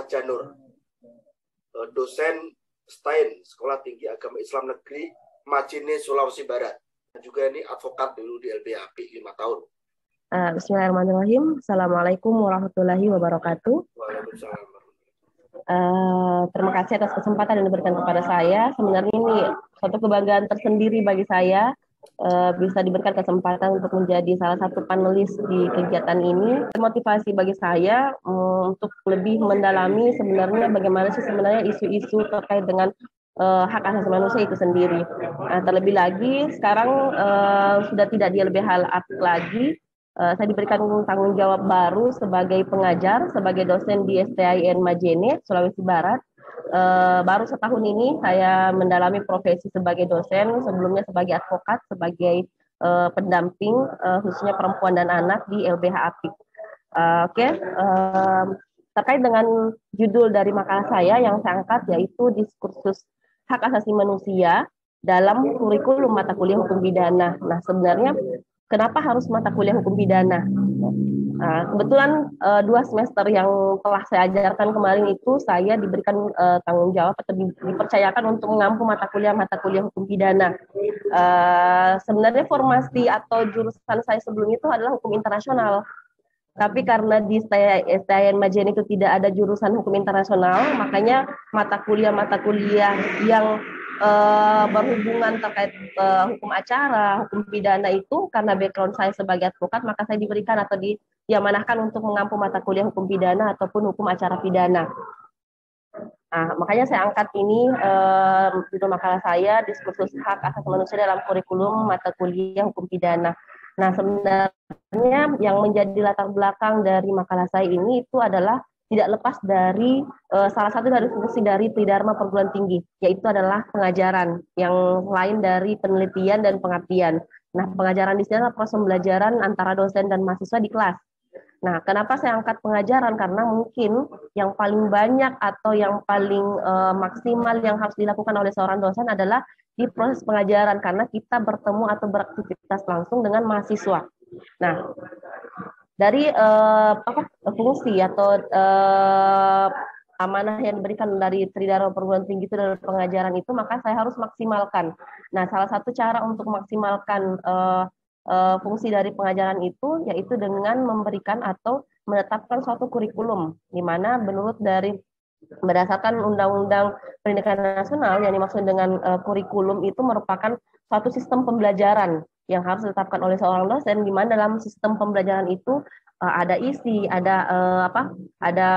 Fajanur, uh, dosen STAIN, Sekolah Tinggi Agama Islam Negeri Majene, Sulawesi Barat. Juga ini advokat dulu di LBHP 5 tahun. Uh, Bismillahirrahmanirrahim. Assalamualaikum warahmatullahi wabarakatuh. Waalaikumsalam. Uh, terima kasih atas kesempatan yang diberikan kepada saya. Sebenarnya ini suatu kebanggaan tersendiri bagi saya uh, bisa diberikan kesempatan untuk menjadi salah satu panelis di kegiatan ini. Motivasi bagi saya um, untuk lebih mendalami sebenarnya bagaimana sih sebenarnya isu-isu terkait dengan uh, hak asasi manusia itu sendiri. Nah, terlebih lagi sekarang uh, sudah tidak di LBH lagi. Uh, saya diberikan tanggung jawab baru sebagai pengajar, sebagai dosen di STIN Majene, Sulawesi Barat uh, baru setahun ini saya mendalami profesi sebagai dosen, sebelumnya sebagai advokat, sebagai uh, pendamping uh, khususnya perempuan dan anak di LBH APIK. Uh, Oke, okay. uh, terkait dengan judul dari makalah saya yang saya angkat yaitu diskursus hak asasi manusia dalam kurikulum mata kuliah hukum pidana. Nah, sebenarnya kenapa harus mata kuliah hukum pidana? Nah, kebetulan uh, dua semester yang telah saya ajarkan kemarin itu saya diberikan uh, tanggung jawab atau di, dipercayakan untuk mengampu mata kuliah mata kuliah hukum pidana. Uh, sebenarnya formasi atau jurusan saya sebelum itu adalah hukum internasional. Tapi karena di STN Majen itu tidak ada jurusan hukum internasional, makanya mata kuliah mata kuliah yang uh, berhubungan terkait uh, hukum acara, hukum pidana itu karena background saya sebagai advokat maka saya diberikan atau di, diamanahkan untuk mengampu mata kuliah hukum pidana ataupun hukum acara pidana. Nah, makanya saya angkat ini uh, judul makalah saya diskursus hak asasi manusia dalam kurikulum mata kuliah hukum pidana. Nah, sebenarnya yang menjadi latar belakang dari makalah saya ini itu adalah tidak lepas dari uh, salah satu dari fungsi dari Tridharma perguruan tinggi, yaitu adalah pengajaran yang lain dari penelitian dan pengabdian. Nah, pengajaran di sini adalah proses pembelajaran antara dosen dan mahasiswa di kelas. Nah, kenapa saya angkat pengajaran? Karena mungkin yang paling banyak atau yang paling uh, maksimal yang harus dilakukan oleh seorang dosen adalah di proses pengajaran karena kita bertemu atau beraktivitas langsung dengan mahasiswa. Nah, dari uh, apa fungsi atau uh, amanah yang diberikan dari Tridharma perguruan tinggi itu dari pengajaran itu maka saya harus maksimalkan. Nah, salah satu cara untuk maksimalkan uh, uh, fungsi dari pengajaran itu yaitu dengan memberikan atau menetapkan suatu kurikulum di mana menurut dari berdasarkan Undang-Undang Pendidikan Nasional yang dimaksud dengan uh, kurikulum itu merupakan suatu sistem pembelajaran yang harus ditetapkan oleh seorang dosen di mana dalam sistem pembelajaran itu uh, ada isi, ada uh, apa? ada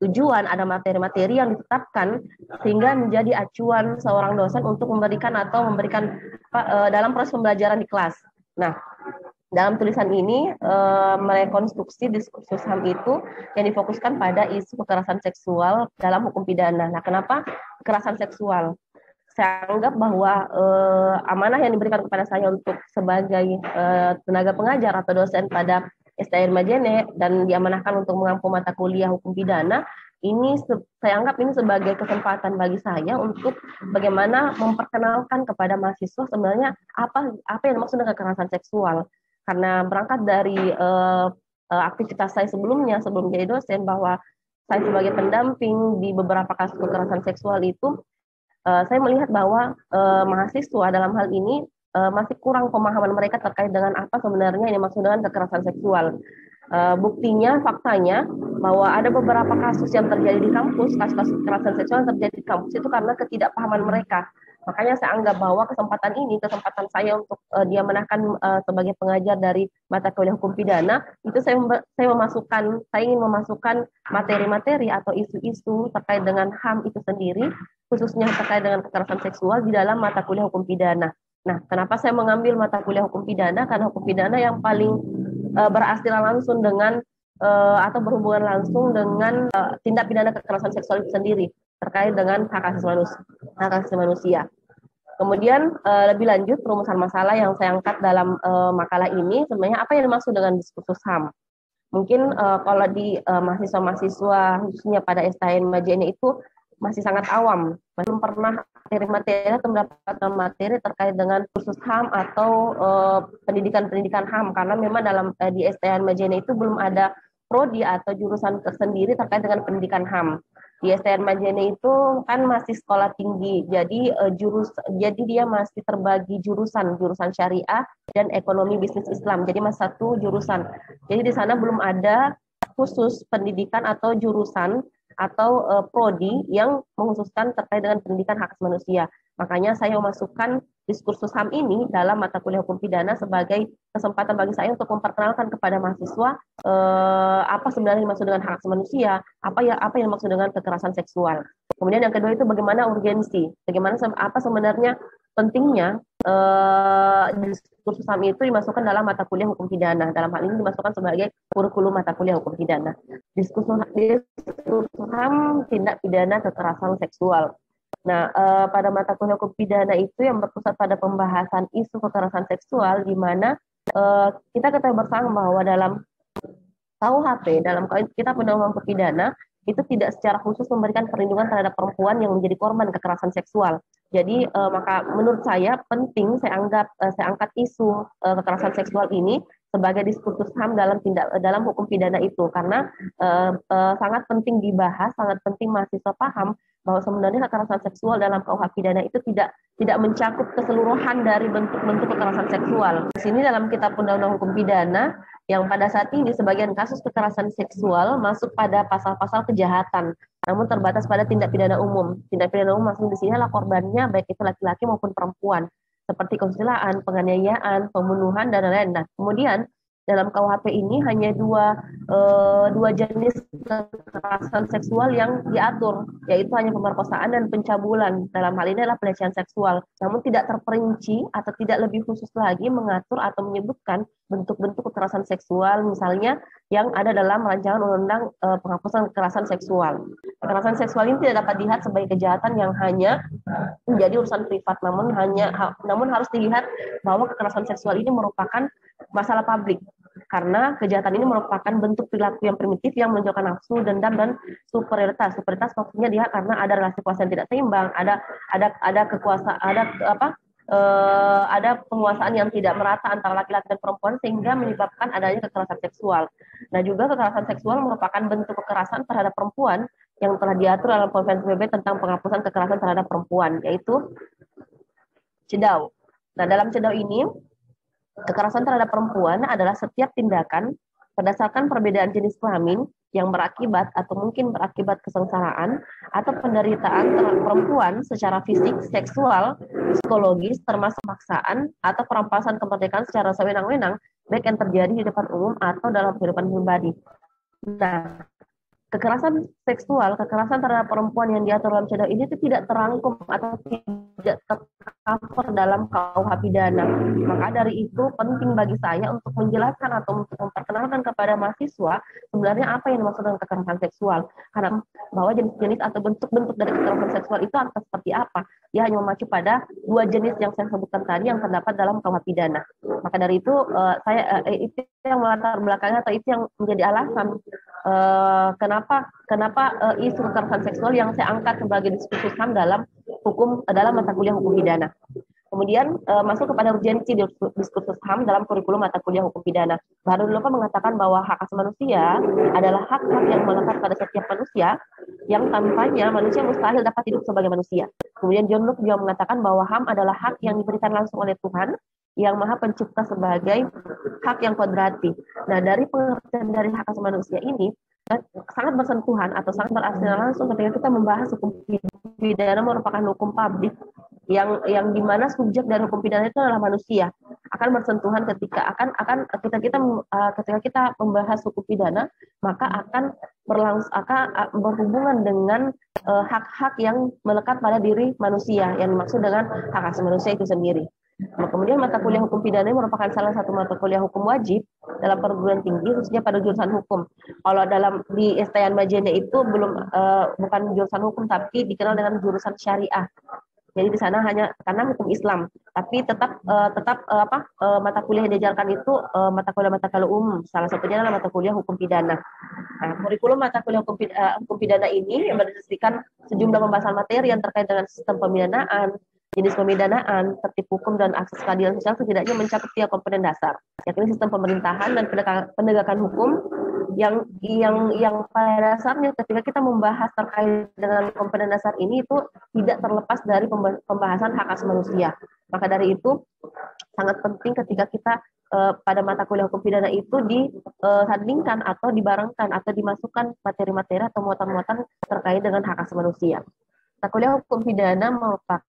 tujuan, ada materi-materi yang ditetapkan sehingga menjadi acuan seorang dosen untuk memberikan atau memberikan apa, uh, dalam proses pembelajaran di kelas. Nah, dalam tulisan ini merekonstruksi diskursus HAM itu yang difokuskan pada isu kekerasan seksual dalam hukum pidana. Nah, kenapa kekerasan seksual? Saya anggap bahwa uh, amanah yang diberikan kepada saya untuk sebagai uh, tenaga pengajar atau dosen pada STN Majene dan diamanahkan untuk mengampu mata kuliah hukum pidana ini saya anggap ini sebagai kesempatan bagi saya untuk bagaimana memperkenalkan kepada mahasiswa sebenarnya apa apa yang dimaksud dengan kekerasan seksual. Karena berangkat dari uh, uh, aktivitas saya sebelumnya sebelum jadi dosen bahwa saya sebagai pendamping di beberapa kasus kekerasan seksual itu uh, saya melihat bahwa uh, mahasiswa dalam hal ini uh, masih kurang pemahaman mereka terkait dengan apa sebenarnya yang dimaksud dengan kekerasan seksual. Uh, buktinya, faktanya bahwa ada beberapa kasus yang terjadi di kampus, kasus-kasus kekerasan seksual yang terjadi di kampus itu karena ketidakpahaman mereka. Makanya saya anggap bahwa kesempatan ini, kesempatan saya untuk uh, dia menahkan uh, sebagai pengajar dari mata kuliah hukum pidana, itu saya saya memasukkan, saya ingin memasukkan materi-materi atau isu-isu terkait dengan HAM itu sendiri khususnya terkait dengan kekerasan seksual di dalam mata kuliah hukum pidana. Nah, kenapa saya mengambil mata kuliah hukum pidana? Karena hukum pidana yang paling uh, berasila langsung dengan atau berhubungan langsung dengan tindak pidana kekerasan seksual itu sendiri terkait dengan hak asasi manusia. Hak asasi manusia. Kemudian uh, lebih lanjut perumusan masalah yang saya angkat dalam uh, makalah ini sebenarnya apa yang dimaksud dengan diskursus HAM? Mungkin uh, kalau di uh, mahasiswa-mahasiswa khususnya pada STN Majene itu masih sangat awam, belum pernah materi-materi atau mendapatkan materi terkait dengan khusus HAM atau pendidikan-pendidikan uh, HAM karena memang dalam uh, di STN Majene itu belum ada prodi atau jurusan tersendiri terkait dengan pendidikan HAM. Di STN Majene itu kan masih sekolah tinggi, jadi uh, jurus jadi dia masih terbagi jurusan, jurusan syariah dan ekonomi bisnis Islam. Jadi masih satu jurusan. Jadi di sana belum ada khusus pendidikan atau jurusan atau uh, prodi yang mengkhususkan terkait dengan pendidikan hak asasi manusia. Makanya saya memasukkan diskursus HAM ini dalam mata kuliah hukum pidana sebagai kesempatan bagi saya untuk memperkenalkan kepada mahasiswa eh, apa sebenarnya dimaksud dengan hak asasi manusia, apa ya apa yang dimaksud dengan kekerasan seksual. Kemudian yang kedua itu bagaimana urgensi, bagaimana apa sebenarnya pentingnya eh, diskursus HAM itu dimasukkan dalam mata kuliah hukum pidana. Dalam hal ini dimasukkan sebagai kurikulum mata kuliah hukum pidana. Diskursus, diskursus HAM tindak pidana kekerasan seksual Nah, uh, pada mata kuliah hukum pidana itu yang berpusat pada pembahasan isu kekerasan seksual, di mana uh, kita ketahui bersama bahwa dalam KUHP, dalam kita undang-undang pidana, itu tidak secara khusus memberikan perlindungan terhadap perempuan yang menjadi korban kekerasan seksual. Jadi uh, maka menurut saya penting saya anggap uh, saya angkat isu uh, kekerasan seksual ini sebagai diskursus HAM dalam tindak dalam hukum pidana itu karena uh, uh, sangat penting dibahas, sangat penting mahasiswa paham bahwa sebenarnya kekerasan seksual dalam KUH pidana itu tidak tidak mencakup keseluruhan dari bentuk-bentuk kekerasan seksual. Di sini dalam kitab undang-undang hukum pidana yang pada saat ini sebagian kasus kekerasan seksual masuk pada pasal-pasal kejahatan, namun terbatas pada tindak pidana umum. Tindak pidana umum maksudnya di sini adalah korbannya baik itu laki-laki maupun perempuan seperti kesusilaan, penganiayaan, pembunuhan dan lain-lain. Nah, kemudian dalam KUHP ini hanya dua uh, dua jenis kekerasan seksual yang diatur, yaitu hanya pemerkosaan dan pencabulan. Dalam hal ini adalah pelecehan seksual. Namun tidak terperinci atau tidak lebih khusus lagi mengatur atau menyebutkan bentuk-bentuk kekerasan seksual, misalnya yang ada dalam rancangan undang-undang uh, penghapusan kekerasan seksual. Kekerasan seksual ini tidak dapat dilihat sebagai kejahatan yang hanya menjadi urusan privat, namun hanya namun harus dilihat bahwa kekerasan seksual ini merupakan masalah publik karena kejahatan ini merupakan bentuk perilaku yang primitif yang menunjukkan nafsu, dendam dan superioritas. Superioritas maksudnya dia karena ada relasi kuasa yang tidak seimbang, ada ada ada kekuasaan, ada apa? Uh, ada penguasaan yang tidak merata antara laki-laki dan perempuan sehingga menyebabkan adanya kekerasan seksual. Nah juga kekerasan seksual merupakan bentuk kekerasan terhadap perempuan yang telah diatur dalam Konvensi PBB tentang penghapusan kekerasan terhadap perempuan, yaitu CEDAW. Nah dalam CEDAW ini Kekerasan terhadap perempuan adalah setiap tindakan berdasarkan perbedaan jenis kelamin yang berakibat atau mungkin berakibat kesengsaraan atau penderitaan perempuan secara fisik, seksual, psikologis, termasuk paksaan atau perampasan kemerdekaan secara sewenang-wenang, baik yang terjadi di depan umum atau dalam kehidupan pribadi. Nah, kekerasan seksual, kekerasan terhadap perempuan yang diatur dalam CEDAW ini itu tidak terangkum atau tidak tercover dalam KUH pidana. Maka dari itu penting bagi saya untuk menjelaskan atau untuk memperkenalkan kepada mahasiswa sebenarnya apa yang dimaksud dengan kekerasan seksual. Karena bahwa jenis-jenis atau bentuk-bentuk dari kekerasan seksual itu akan seperti apa. Dia hanya memacu pada dua jenis yang saya sebutkan tadi yang terdapat dalam KUH pidana. Maka dari itu uh, saya uh, itu yang melatar belakangnya atau itu yang menjadi alasan uh, kenapa kenapa uh, isu kekerasan seksual yang saya angkat sebagai diskursus HAM dalam hukum dalam mata kuliah hukum pidana. Kemudian uh, masuk kepada urgensi diskursus HAM dalam kurikulum mata kuliah hukum pidana. Baru dulu mengatakan bahwa hak asasi manusia adalah hak-hak yang melekat pada setiap manusia yang tanpanya manusia mustahil dapat hidup sebagai manusia. Kemudian John Locke juga mengatakan bahwa HAM adalah hak yang diberikan langsung oleh Tuhan yang maha pencipta sebagai hak yang kodrati. Nah, dari pengertian dari hak asasi manusia ini eh, sangat bersentuhan atau sangat berasal langsung ketika kita membahas hukum pidana merupakan hukum publik yang yang di mana subjek dari hukum pidana itu adalah manusia akan bersentuhan ketika akan akan ketika kita uh, ketika kita membahas hukum pidana maka akan berlangsung akan uh, berhubungan dengan hak-hak uh, yang melekat pada diri manusia yang dimaksud dengan hak asasi manusia itu sendiri. Nah, kemudian mata kuliah hukum pidana merupakan salah satu mata kuliah hukum wajib dalam perguruan tinggi khususnya pada jurusan hukum. Kalau dalam di STN Majene itu belum uh, bukan jurusan hukum tapi dikenal dengan jurusan syariah. Jadi di sana hanya karena hukum Islam, tapi tetap uh, tetap uh, apa uh, mata kuliah yang diajarkan itu uh, mata kuliah mata kuliah umum. Salah satunya adalah mata kuliah hukum pidana. Nah, kurikulum mata kuliah hukum pidana, hukum pidana ini yang berdasarkan sejumlah pembahasan materi yang terkait dengan sistem pemidanaan, jenis pemidanaan, tertib hukum, dan akses keadilan sosial setidaknya mencakup tiga komponen dasar, yakni sistem pemerintahan dan penegakan hukum, yang yang yang pada dasarnya ketika kita membahas terkait dengan komponen dasar ini itu tidak terlepas dari pembahasan hak asasi manusia. Maka dari itu sangat penting ketika kita uh, pada mata kuliah hukum pidana itu disandingkan uh, atau dibarengkan atau dimasukkan materi-materi atau muatan-muatan terkait dengan hak asasi manusia. Mata kuliah hukum pidana merupakan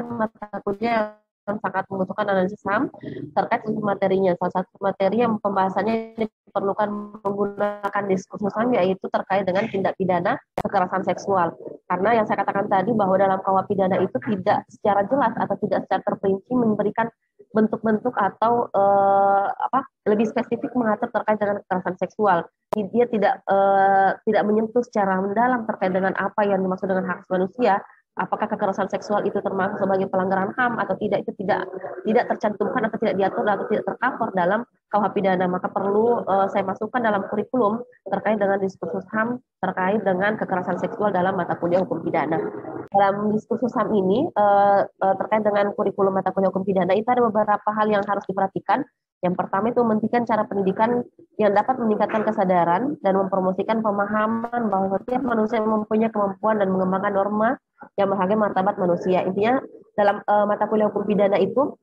mata kuliah yang sangat membutuhkan analisis HAM terkait unsur materinya. Salah satu materi yang pembahasannya diperlukan menggunakan diskursus HAM yaitu terkait dengan tindak pidana kekerasan seksual. Karena yang saya katakan tadi bahwa dalam KUHP pidana itu tidak secara jelas atau tidak secara terperinci memberikan bentuk-bentuk atau uh, apa lebih spesifik mengatur terkait dengan kekerasan seksual. Dia tidak uh, tidak menyentuh secara mendalam terkait dengan apa yang dimaksud dengan hak manusia, apakah kekerasan seksual itu termasuk sebagai pelanggaran HAM atau tidak? Itu tidak tidak tercantumkan atau tidak diatur atau tidak tercover dalam KUH pidana maka perlu uh, saya masukkan dalam kurikulum terkait dengan diskursus HAM terkait dengan kekerasan seksual dalam mata kuliah hukum pidana. Dalam diskursus HAM ini uh, uh, terkait dengan kurikulum mata kuliah hukum pidana itu ada beberapa hal yang harus diperhatikan. Yang pertama itu mementingkan cara pendidikan yang dapat meningkatkan kesadaran dan mempromosikan pemahaman bahwa setiap manusia mempunyai kemampuan dan mengembangkan norma yang menghargai martabat manusia. Intinya dalam uh, mata kuliah hukum pidana itu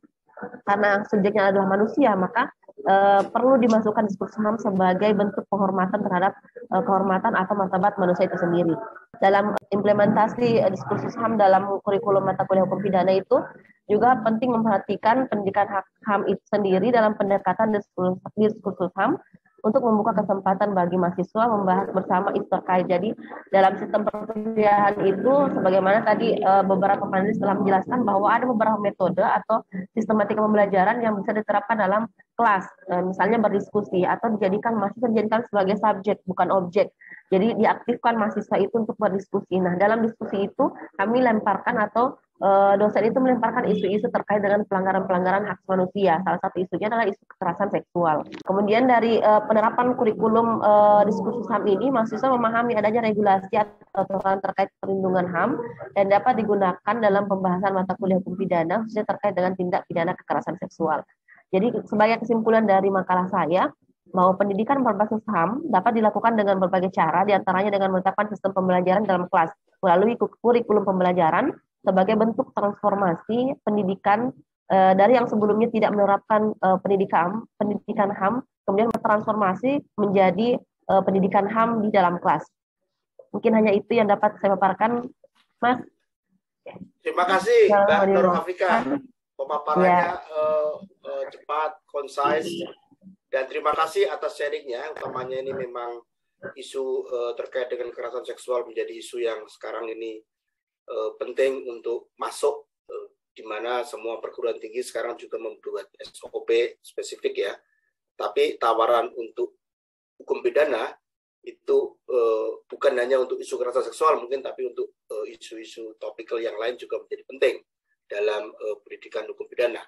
karena subjeknya adalah manusia, maka uh, perlu dimasukkan diskursus HAM sebagai bentuk penghormatan terhadap uh, kehormatan atau martabat manusia itu sendiri. Dalam implementasi uh, diskursus HAM dalam kurikulum mata kuliah hukum pidana itu juga penting memperhatikan pendidikan HAM itu sendiri dalam pendekatan diskursus HAM untuk membuka kesempatan bagi mahasiswa membahas bersama isu terkait. Jadi dalam sistem perkuliahan itu, sebagaimana tadi uh, beberapa panelis telah menjelaskan bahwa ada beberapa metode atau sistematika pembelajaran yang bisa diterapkan dalam kelas, uh, misalnya berdiskusi atau dijadikan mahasiswa dijadikan sebagai subjek bukan objek. Jadi diaktifkan mahasiswa itu untuk berdiskusi. Nah dalam diskusi itu kami lemparkan atau uh, dosen itu melemparkan isu-isu terkait dengan pelanggaran-pelanggaran hak manusia. Salah satu isunya adalah isu kekerasan seksual. Kemudian dari uh, penerapan kurikulum uh, diskursus HAM ini, mahasiswa memahami adanya regulasi atau aturan terkait perlindungan HAM dan dapat digunakan dalam pembahasan mata kuliah hukum pidana, khususnya terkait dengan tindak pidana kekerasan seksual. Jadi sebagai kesimpulan dari makalah saya, bahwa pendidikan berbasis HAM dapat dilakukan dengan berbagai cara, di antaranya dengan menetapkan sistem pembelajaran dalam kelas melalui kurikulum pembelajaran sebagai bentuk transformasi pendidikan uh, dari yang sebelumnya tidak menerapkan uh, pendidikan pendidikan HAM kemudian bertransformasi menjadi uh, pendidikan HAM di dalam kelas. Mungkin hanya itu yang dapat saya paparkan, Mas. Terima kasih, Mbak Nur Afika. Pemaparannya ya. uh, uh, cepat, concise, dan terima kasih atas sharingnya. Utamanya ini memang isu uh, terkait dengan kekerasan seksual menjadi isu yang sekarang ini uh, penting untuk masuk uh, di mana semua perguruan tinggi sekarang juga membuat SOP spesifik ya. Tapi tawaran untuk hukum pidana itu uh, bukan hanya untuk isu kekerasan seksual mungkin tapi untuk isu-isu topikal yang lain juga menjadi penting dalam pendidikan hukum pidana.